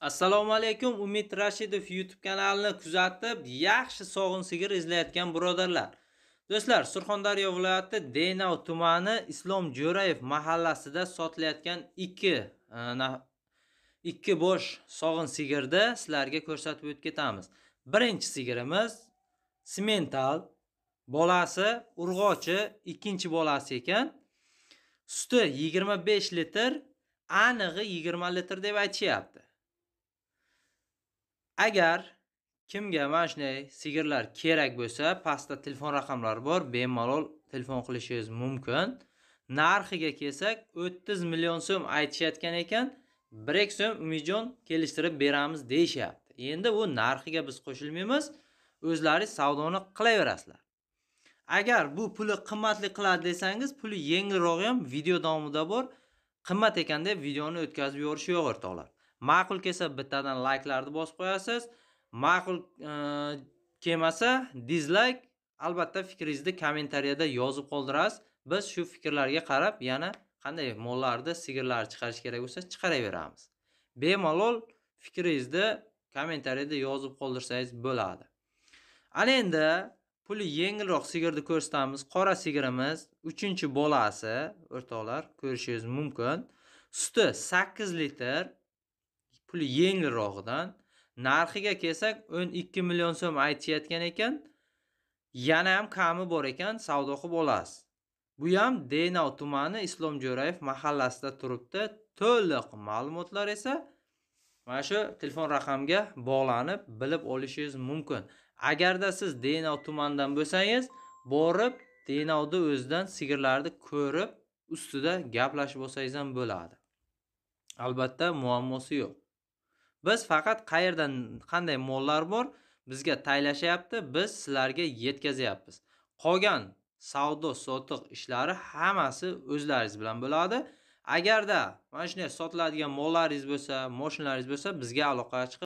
assalomu alaykum umid rashidov youtube kanalini kuzatib yaxshi sog'in sigir izlayotgan birodarlar. Do'stlar surxondaryo viloyati denov tumani islom jo'rayev mahallasida sotilayotgan ikki e, ikki bosh sog'in sigirni sizlarga ko'rsatib o'tib ketamiz. Birinchi sigirimiz simental bolasi urg'ochi ikkinchi bolasi ekan. Suti 25 litr anig'i 20 litr deb aytishyapti. Agar kimga mana shunday sigirlar kerak bo'lsa pastda telefon raqamlari bor bemalol telefon qilishingiz mumkin. Narxiga kelsak 30 million so'm aytishayotgan ekan bir ikki so'm umidjon kelishtirib beramiz deyishyapti. Endi u narxiga biz qo'shilmaymiz o'zlaringiz savdoni qilaverasizlar. Agar bu puli qimmatli qiladi desangiz puli yengilrog'i ham video davomida bor qimmat ekan deb videoni o'tkazib yuborish yo'q o'rtoqlar. Ma'qul kelsa bittadan layklarni bosib qo'yasiz. Ma'qul e, kelmasa dizlayk albatta fikringizni kommentariyada yozib qoldirasiz. Biz shu fikrlarga qarab yana qanday mollarni sigirlarni chiqarish kerak bo'lsa chiqaraveramiz. Bemalol fikringizni kommentariyada yozib qoldirsangiz bo'ladi. Ana endi puli yengilroq sigirni ko'rsatamiz. Qora sigirimiz uchinchi bolasi. O'rtoqlar ko'rishingiz mumkin. Suti sakkiz litr. Puli yengilrog'idan narxiga kelsak o'n ikki million so'm aytishayotgan ekan yana ham kami bor ekan savdo qilib olasiz. Bu ham denov tumani islom jo'rayev mahallasida turibdi. To'liq ma'lumotlar esa mana shu telefon raqamga bog'lanib bilib olishingiz mumkin. Agarda siz denov tumanidan bo'lsangiz borib denovni o'zidan sigirlarni ko'rib ustida gaplashib olsangiz ham bo'ladi. Albatta muammosi yo'q. Biz faqat qayerdan qanday mollar bor bizga taylashyapti biz sizlarga yetkazyapmiz. Qolgan savdo sotiq ishlari hammasi o'zlaringiz bilan bo'ladi. Agarda mana shunday sotiladigan mollaringiz bo'lsa moshinalaringiz bo'lsa bizga aloqaga chiqib